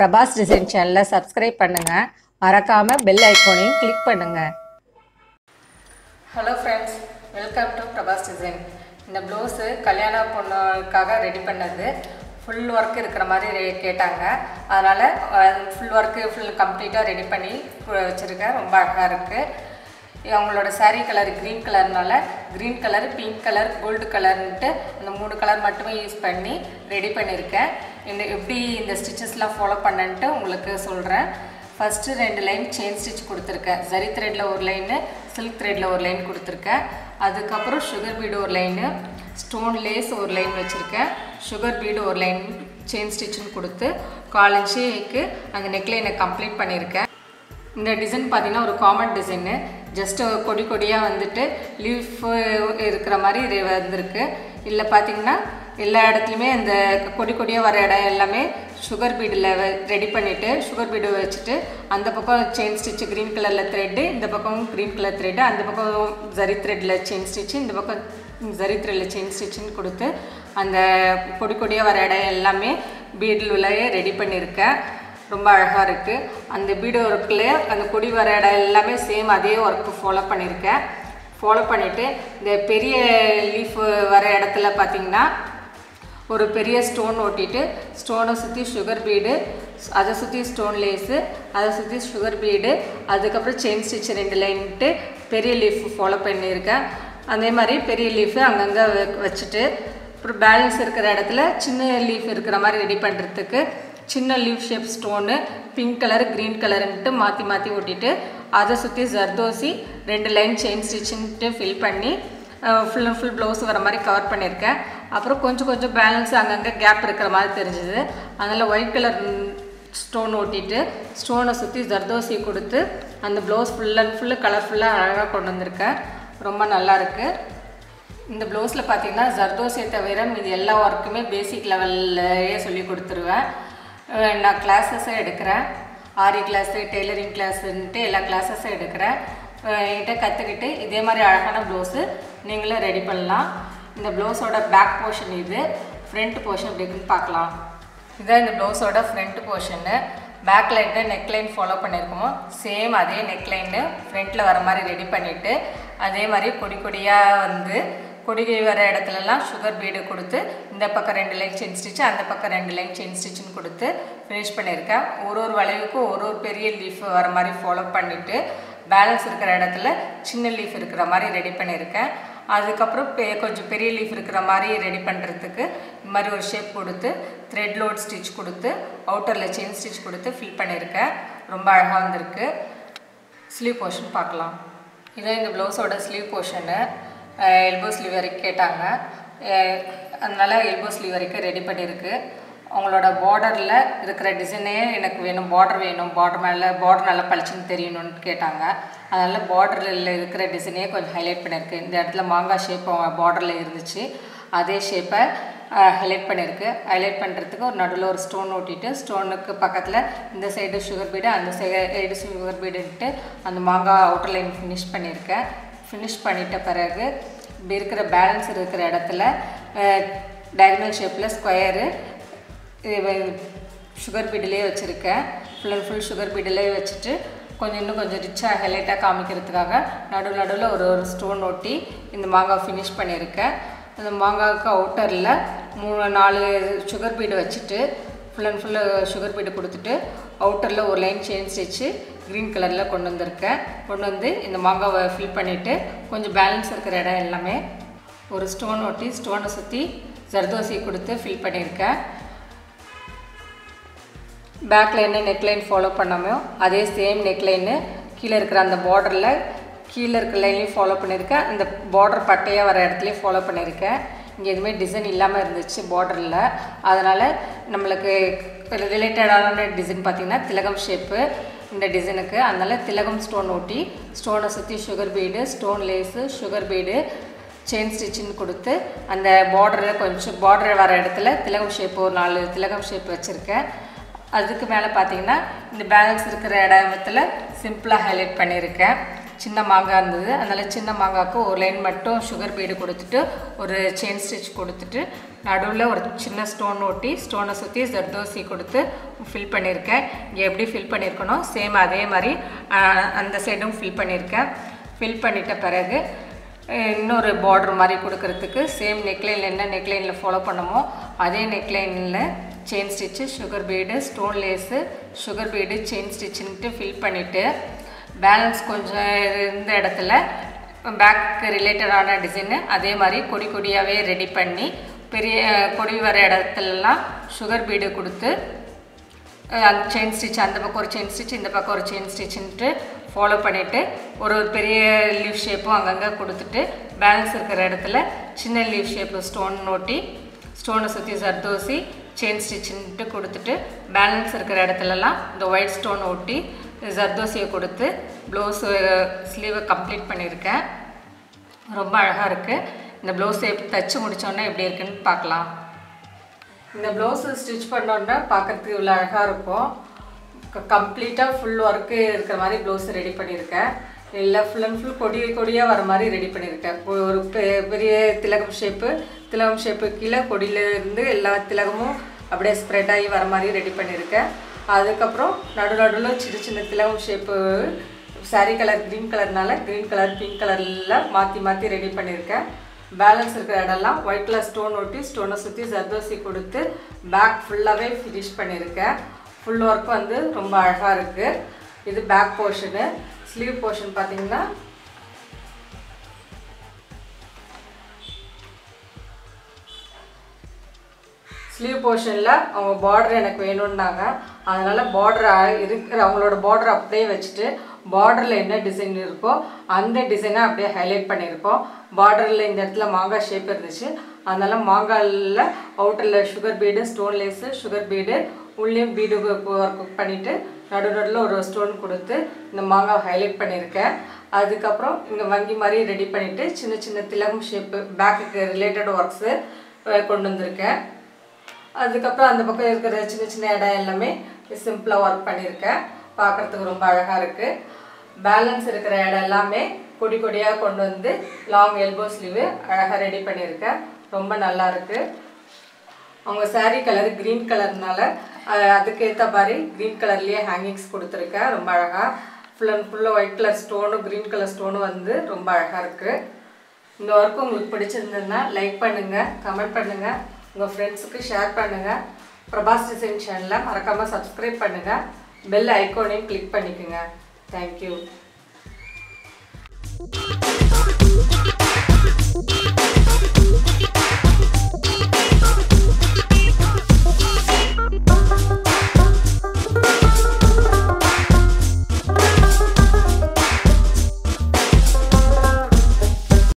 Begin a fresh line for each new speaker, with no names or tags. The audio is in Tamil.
பிரபாஸ் டிசைன் சேனலை சப்ஸ்கிரைப் பண்ணுங்கள் மறக்காமல் பெல் ஐக்கோனையும் கிளிக் பண்ணுங்கள் hello friends welcome to Prabhas design. இந்த ப்ளவுஸு கல்யாண பொண்ணுக்காக ரெடி பண்ணது. ஃபுல் ஒர்க் இருக்கிற மாதிரி கேட்டாங்க. அதனால் ஃபுல் ஒர்க்கு ஃபுல் கம்ப்ளீட்டாக ரெடி பண்ணி வச்சுருக்கேன். ரொம்ப அழகாக இருக்குது அவங்களோட sari colour green கலர்னால green color pink color gold கலர்ன்ட்டு இந்த மூணு கலர் மட்டுமே யூஸ் பண்ணி ரெடி பண்ணியிருக்கேன் இந்த எப்படி இந்த ஸ்டிச்சஸ்லாம் ஃபாலோ பண்ணன்ட்டு உங்களுக்கு சொல்கிறேன் ஃபஸ்ட்டு ரெண்டு லைன் செயின் ஸ்டிச் கொடுத்துருக்கேன். ஜரி த்ரெட்டில் ஒரு லைனு சில்க் த்ரெட்டில் ஒரு லைன் கொடுத்துருக்கேன். அதுக்கப்புறம் சுகர் பீடு ஒரு லைனு ஸ்டோன் லேஸ் ஒரு லைன் வச்சுருக்கேன். சுகர் பீடு ஒரு லைன் செயின் ஸ்டிச்சுன்னு கொடுத்து கால் இன்ச்சுக்கு அந்த நெக்லைனை கம்ப்ளீட் பண்ணியிருக்கேன் இந்த டிசைன் பார்த்தீங்கன்னா ஒரு காமன் டிசைனு ஜஸ்ட் கொடி கொடியாக வந்துட்டு லீஃபு இருக்கிற மாதிரி இது வந்திருக்கு. இல்லை பார்த்தீங்கன்னா எல்லா இடத்துலையுமே இந்த கொடி கொடியாக வர இடம் எல்லாமே சுகர் பீடில் ரெடி பண்ணிவிட்டு சுகர் பீடு வச்சுட்டு அந்த பக்கம் செயின் ஸ்டிச்சு க்ரீன் கலரில் த்ரெட்டு இந்த பக்கம் க்ரீன் கலர் த்ரெட்டு அந்த பக்கம் ஜரி த்ரெட்டில் செயின் ஸ்டிச்சு இந்த பக்கம் ஜரி த்ரெட்டில் செயின் ஸ்டிச்சுன்னு கொடுத்து அந்த கொடி கொடியாக வர இடம் எல்லாமே பீடில் ரெடி பண்ணியிருக்கேன் ரொம்ப அழகாக இருக்குது அந்த பீடு ஒர்க்கில் அந்த கொடி வர இடம் எல்லாமே சேம் அதே ஒர்க்கு ஃபாலோ பண்ணியிருக்கேன் ஃபாலோ பண்ணிவிட்டு இந்த பெரிய லீஃப் வர இடத்துல பார்த்தீங்கன்னா ஒரு பெரிய ஸ்டோன் ஒட்டிட்டு ஸ்டோனை சுற்றி சுகர் பீடு அதை சுற்றி ஸ்டோன் லேஸு அதை சுற்றி சுகர் பீடு அதுக்கப்புறம் செயின் ஸ்டிச் ரெண்டு லைன்ட்டு பெரிய லீஃப் ஃபாலோ பண்ணியிருக்கேன் அதே மாதிரி பெரிய லீஃபு அங்கங்கே வச்சுட்டு அப்புறம் பேலன்ஸ் இருக்கிற இடத்துல சின்ன லீஃப் இருக்கிற மாதிரி ரெடி பண்ணுறதுக்கு சின்ன leaf shape stone pink color green கலருன்ட்டு மாற்றி மாற்றி ஒட்டிட்டு அதை சுற்றி ஜர்தோசி ரெண்டு லைன் செயின் ஸ்டிச்சுன்ட்டு ஃபில் பண்ணி ஃபுல் அண்ட் ஃபுல் ப்ளவுஸ் வர மாதிரி கவர் பண்ணியிருக்கேன். அப்புறம் கொஞ்சம் கொஞ்சம் பேலன்ஸ் அங்கங்கே கேப் இருக்கிற மாதிரி தெரிஞ்சுது. அதனால் ஒயிட் கலர் ஸ்டோன் ஒட்டிட்டு ஸ்டோனை சுற்றி ஜர்தோசி கொடுத்து அந்த ப்ளவுஸ் ஃபுல் அண்ட் ஃபுல்லு கலர்ஃபுல்லாக அழகாக கொண்டு வந்திருக்கேன். ரொம்ப நல்லாயிருக்கு இந்த ப்ளவுஸில் பார்த்தீங்கன்னா ஜர்தோசியை தவிர இது எல்லா ஒர்க்குமே பேசிக் லெவல்லையே சொல்லி கொடுத்துருவேன். நான் கிளாஸஸும் எடுக்கிறேன். ஆரி கிளாஸு டெய்லரிங் கிளாஸுன்ட்டு எல்லா கிளாஸஸும் எடுக்கிறேன். என்கிட்ட கற்றுக்கிட்டு இதே மாதிரி அழகான ப்ளவுஸு நீங்களும் ரெடி பண்ணலாம். இந்த ப்ளவுஸோட பேக் போர்ஷன் இது ஃப்ரண்ட் போர்ஷன் எப்படி பார்க்கலாம். இதான் இந்த ப்ளவுஸோட ஃப்ரண்ட் போர்ஷனு பேக் லைனில் நெக்லைன் ஃபாலோ பண்ணியிருக்கோம் சேம் அதே நெக்லைன்னு ஃப்ரண்ட்டில் வர மாதிரி ரெடி பண்ணிவிட்டு அதே மாதிரி கொடி கொடியாக வந்து கொடிகை வர இடத்துலலாம் சுகர் பீடு கொடுத்து இந்த பக்கம் ரெண்டு லைன் செயின் ஸ்டிச்சு அந்த பக்கம் ரெண்டு லைன் செயின் ஸ்டிச்சுன்னு கொடுத்து ஃபினிஷ் பண்ணியிருக்கேன். ஒரு ஒரு வளைவுக்கும் ஒரு ஒரு பெரிய லீஃப் வர மாதிரி ஃபாலோ பண்ணிவிட்டு பேலன்ஸ் இருக்கிற இடத்துல சின்ன லீஃப் இருக்கிற மாதிரி ரெடி பண்ணியிருக்கேன். அதுக்கப்புறம் பெ கொஞ்சம் பெரிய லீஃப் இருக்கிற மாதிரி ரெடி பண்ணுறதுக்கு இந்த மாதிரி ஒரு ஷேப் கொடுத்து த்ரெட் லோட் ஸ்டிச் கொடுத்து அவுட்டரில் செயின் ஸ்டிச் கொடுத்து ஃபில் பண்ணியிருக்கேன். ரொம்ப அழகாக வந்திருக்கு. ஸ்லீவ் போர்ஷன் பார்க்கலாம். இதான் இந்த ப்ளவுஸோட ஸ்லீவ் போர்ஷனு எல்போ ஸ்லீவ் வரைக்கும் கேட்டாங்க. அதனால் எல்போ ஸ்லீவ் வரைக்கும் ரெடி பண்ணியிருக்கு. அவங்களோட பார்டரில் இருக்கிற டிசைனே எனக்கு வேணும் பார்டர் வேணும் பார்டர் மேலே பார்டர் நல்லா பளிச்சுன்னு தெரியணும்னு கேட்டாங்க. அதனால் பார்டரில் இருக்கிற டிசைனே கொஞ்சம் ஹைலைட் பண்ணியிருக்கு. இந்த இடத்துல மாங்காய் ஷேப் பார்டரில் இருந்துச்சு. அதே ஷேப்பை ஹைலைட் பண்ணியிருக்கு. ஹைலைட் பண்ணுறதுக்கு ஒரு நடுவில் ஒரு ஸ்டோன் ஒட்டிட்டு ஸ்டோனுக்கு பக்கத்தில் இந்த சைடு சுகர் பீடு அந்த சைடு சுகர் பீடுன்ட்டு அந்த மாங்காய் அவுட்டர் லைன் ஃபினிஷ் பண்ணியிருக்கேன். ஃபினிஷ் பண்ணிட்ட பிறகு இப்படி இருக்கிற பேலன்ஸ் இருக்கிற இடத்துல டயக்னல் ஷேப்பில் ஸ்கொயரு சுகர் பீடிலே வச்சுருக்கேன். ஃபுல் அண்ட் ஃபுல் சுகர் பீடிலே வச்சுட்டு கொஞ்சம் இன்னும் கொஞ்சம் ரிச்சாக ஹைலைட்டாக காமிக்கிறதுக்காக நடு நடுவில் ஒரு ஒரு ஸ்டோன் ஒட்டி இந்த மாங்காய் ஃபினிஷ் பண்ணியிருக்கேன். அந்த மாங்காய்க்கு அவுட்டரில் மூணு நாலு சுகர் பீடு வச்சுட்டு full and full sugar bead கொடுத்துட்டு அவுட்டரில் ஒரு லைன் செயின் ஸ்டிச்சு க்ரீன் கலரில் கொண்டு வந்திருக்கேன். கொண்டு வந்து இந்த மாங்காவை ஃபில் பண்ணிவிட்டு கொஞ்சம் பேலன்ஸ் இருக்கிற இடம் எல்லாமே ஒரு ஸ்டோன் ஒட்டி ஸ்டோனை சுற்றி ஜர்தோசி கொடுத்து ஃபில் பண்ணியிருக்கேன். பேக்கில் என்ன நெக்லைன் ஃபாலோ பண்ணாமோ அதே சேம் நெக்லைனு கீழே இருக்கிற அந்த பார்டரில் கீழே இருக்கிற லைன்லையும் ஃபாலோ பண்ணியிருக்கேன். அந்த பார்டர் பட்டையாக வர இடத்துலையும் ஃபாலோ பண்ணியிருக்கேன். இங்கே எதுவுமே டிசைன் இல்லாமல் இருந்துச்சு பார்டரில் அதனால் நம்மளுக்கு ரிலேட்டடான டிசைன் பார்த்திங்கன்னா திலகம் ஷேப்பு இந்த டிசைனுக்கு அதனால் திலகம் ஸ்டோன் ஒட்டி ஸ்டோனை சுற்றி sugar bead stone lace sugar bead chain ஸ்டிச்சின்னு கொடுத்து அந்த பார்டரில் கொஞ்சம் பார்டர் வர இடத்துல திலகம் ஷேப் ஒரு நாலு திலகம் ஷேப் வச்சுருக்கேன். அதுக்கு மேலே பார்த்தீங்கன்னா இந்த பேலன்ஸ் இருக்கிற இடத்துல சிம்பிளாக ஹைலைட் பண்ணியிருக்கேன். சின்ன மாங்காய் இருந்தது. அதனால் சின்ன மாங்காய்க்கு ஒரு லைன் மட்டும் சுகர் பீடு கொடுத்துட்டு ஒரு செயின் ஸ்டிச் கொடுத்துட்டு நடுவில் ஒரு சின்ன ஸ்டோன் ஒட்டி ஸ்டோனை சுற்றி ஜர்தோசி கொடுத்து ஃபில் பண்ணியிருக்கேன். இங்கே எப்படி ஃபில் பண்ணியிருக்கணும் சேம் அதே மாதிரி அந்த சைடும் ஃபில் பண்ணியிருக்கேன். ஃபில் பண்ணிட்ட பிறகு இன்னொரு பார்டர் மாதிரி கொடுக்கறதுக்கு சேம் நெக்லைனில் என்ன நெக்லைனில் ஃபாலோ பண்ணமோ அதே நெக்லைனில் chain stitch sugar bead stone lace sugar bead chain ஸ்டிச்சுன்ட்டு fill பண்ணிவிட்டு பேலன்ஸ் கொஞ்சம் இருந்த இடத்துல பேக்கு ரிலேட்டடான டிசைனு அதே மாதிரி கொடி கொடியாகவே ரெடி பண்ணி பெரிய கொடி வர இடத்துலலாம் சுகர் பீடு கொடுத்து அந்த செயின் ஸ்டிச் அந்த பக்கம் ஒரு செயின் ஸ்டிச் இந்த பக்கம் ஒரு செயின் ஸ்டிச்சுன்ட்டு ஃபாலோ பண்ணிவிட்டு ஒரு ஒரு பெரிய லீவ் ஷேப்பும் அங்கங்கே கொடுத்துட்டு பேலன்ஸ் இருக்கிற இடத்துல சின்ன லீவ் ஷேப்பு ஸ்டோன் ஓட்டி ஸ்டோனை சுற்றி சர்தோசி செயின் ஸ்டிச்சுன்ட்டு கொடுத்துட்டு பேலன்ஸ் இருக்கிற இடத்துலலாம் இந்த ஒயிட் ஸ்டோன் ஒட்டி ஜர்தோசியை கொடுத்து ப்ளவுஸு ஸ்லீவை கம்ப்ளீட் பண்ணியிருக்கேன். ரொம்ப அழகாக இருக்குது இந்த ப்ளவுஸை எப்படி தச்சு முடித்தோன்னே எப்படி இருக்குன்னு பார்க்கலாம். இந்த ப்ளவுஸு ஸ்டிச் பண்ணோன்னா பார்க்கறதுக்கு இவ்வளோ அழகாக இருக்கும். கம்ப்ளீட்டாக ஃபுல் ஒர்க்கு இருக்கிற மாதிரி ப்ளவுஸ் ரெடி பண்ணியிருக்கேன். இல்லை ஃபுல் அண்ட் ஃபுல் கொடி கொடியாக வர மாதிரி ரெடி பண்ணியிருக்கேன். ஒரு பெரிய திலகம் ஷேப்பு திலகம் ஷேப்பு கீழே கொடியிலேருந்து எல்லா திலகமும் அப்படியே ஸ்ப்ரெட் ஆகி வர மாதிரி ரெடி பண்ணியிருக்கேன். அதுக்கப்புறம் நடு நடுவில் சின்ன சின்ன திலகம் ஷேப்பு சாரீ கலர் க்ரீன் கலர்னால க்ரீன் கலர் பிங்க் கலரில் மாற்றி மாற்றி ரெடி பண்ணியிருக்கேன். பேலன்ஸ் இருக்கிற இடம்லாம் ஒயிட் கலர் ஸ்டோன் ஒட்டி ஸ்டோனை சுற்றி ஜர்தோசி கொடுத்து பேக் ஃபுல்லாகவே ஃபினிஷ் பண்ணியிருக்கேன். ஃபுல் ஒர்க் வந்து ரொம்ப அழகாக இருக்குது இது பேக் போர்ஷனு ஸ்லீவ் போர்ஷன் பார்த்திங்கன்னா ஸ்லீவ் போர்ஷனில் அவங்க பார்டர் எனக்கு வேணும்னாங்க. அதனால் பார்டர் இருக்கிற அவங்களோட பார்டர் அப்படியே வச்சுட்டு பார்டரில் என்ன டிசைன் இருக்கோ அந்த டிசைனை அப்படியே ஹைலைட் பண்ணியிருக்கோம். பார்டரில் இந்த இடத்துல மாங்காய் ஷேப் இருந்துச்சு. அதனால் மாங்காயில் அவுட்டரில் sugar bead stone lace sugar bead உள்ளேயும் பீடு ஒர்க் பண்ணிவிட்டு நடு நடுவில் ஒரு ஸ்டோன் கொடுத்து இந்த மாங்காய் ஹைலைட் பண்ணியிருக்கேன். அதுக்கப்புறம் இங்கே வங்கி மாதிரி ரெடி பண்ணிவிட்டு சின்ன சின்ன திலகம் ஷேப்பு பேக்குக்கு ரிலேட்டட் ஒர்க்ஸு கொண்டு வந்திருக்கேன். அதுக்கப்புறம் அந்த பக்கம் இருக்கிற சின்ன சின்ன இடம் எல்லாமே சிம்பிளாக ஒர்க் பண்ணியிருக்கேன். பார்க்குறதுக்கு ரொம்ப அழகாக இருக்குது பேலன்ஸ் இருக்கிற இடம் எல்லாமே கொடி கொடியாக கொண்டு வந்து லாங் எல்போ ஸ்லீவு அழகாக ரெடி பண்ணியிருக்கேன். ரொம்ப நல்லா இருக்குது அவங்க சாரீ கலர் க்ரீன் கலர்னால அதுக்கேற்ற மாதிரி க்ரீன் கலர்லேயே ஹேங்கிங்ஸ் கொடுத்துருக்கேன். ரொம்ப அழகாக ஃபுல் அண்ட் ஃபுல்லாக ஒயிட் கலர் ஸ்டோனும் க்ரீன் கலர் ஸ்டோனும் வந்து ரொம்ப அழகாக இருக்குது இந்த ஒர்க் உங்களுக்கு பிடிச்சிருந்ததுன்னா லைக் பண்ணுங்கள் கமெண்ட் பண்ணுங்கள் உங்கள் ஃப்ரெண்ட்ஸுக்கு ஷேர் பண்ணுங்கள் பிரபாஸ் டிசைன் சேனலில் மறக்காமல் சப்ஸ்கிரைப் பண்ணுங்கள் பெல் ஐக்கோனையும் கிளிக் பண்ணிக்கோங்க. Thank you